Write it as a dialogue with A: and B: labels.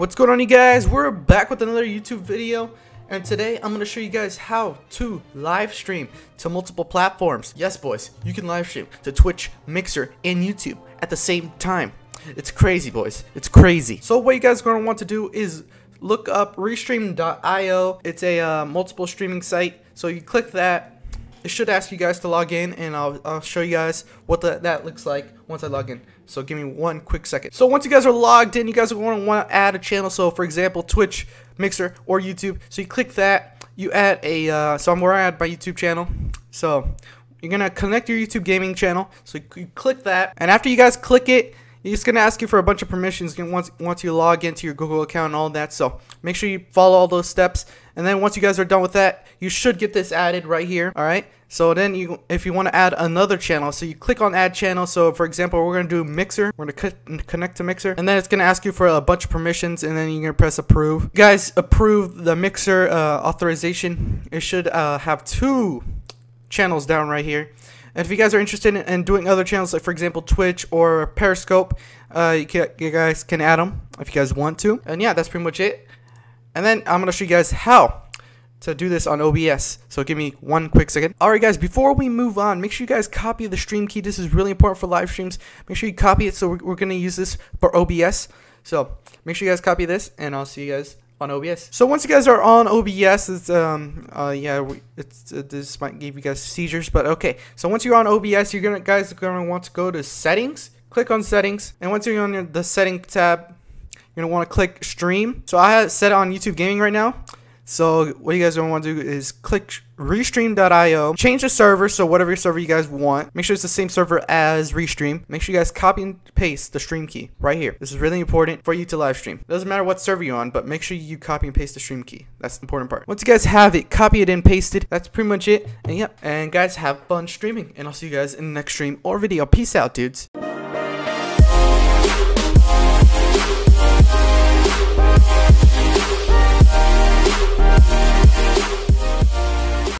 A: What's going on you guys? We're back with another YouTube video and today I'm going to show you guys how to live stream to multiple platforms. Yes boys, you can live stream to Twitch, Mixer, and YouTube at the same time. It's crazy boys, it's crazy. So what you guys are going to want to do is look up restream.io. It's a uh, multiple streaming site. So you click that it should ask you guys to log in and I'll, I'll show you guys what the, that looks like once I log in. So give me one quick second. So once you guys are logged in, you guys are going to want to add a channel. So for example, Twitch, Mixer, or YouTube. So you click that, you add a, uh, so I'm where I add my YouTube channel. So you're going to connect your YouTube gaming channel. So you click that. And after you guys click it, it's going to ask you for a bunch of permissions once, once you log into your Google account and all that. So make sure you follow all those steps. And then once you guys are done with that, you should get this added right here. All right. So then you, if you want to add another channel, so you click on add channel. So for example, we're going to do Mixer. We're going to connect to Mixer. And then it's going to ask you for a bunch of permissions. And then you're going to press approve. You guys approve the Mixer uh, authorization. It should uh, have two channels down right here. And if you guys are interested in, in doing other channels, like for example Twitch or Periscope, uh, you, can, you guys can add them if you guys want to. And yeah, that's pretty much it. And then I'm going to show you guys how to do this on OBS. So give me one quick second. Alright guys, before we move on, make sure you guys copy the stream key. This is really important for live streams. Make sure you copy it. So we're, we're going to use this for OBS. So make sure you guys copy this and I'll see you guys on OBS. So once you guys are on OBS, it's um uh yeah it's uh, this might give you guys seizures, but okay. So once you're on OBS, you're gonna guys are gonna want to go to settings, click on settings, and once you're on your, the setting tab, you're gonna want to click stream. So I have set on YouTube Gaming right now. So what you guys gonna want to do is click restream.io, change the server, so whatever server you guys want. Make sure it's the same server as Restream. Make sure you guys copy and paste the stream key right here. This is really important for you to live stream. It doesn't matter what server you're on, but make sure you copy and paste the stream key. That's the important part. Once you guys have it, copy it and paste it. That's pretty much it. And yep, and guys, have fun streaming. And I'll see you guys in the next stream or video. Peace out, dudes.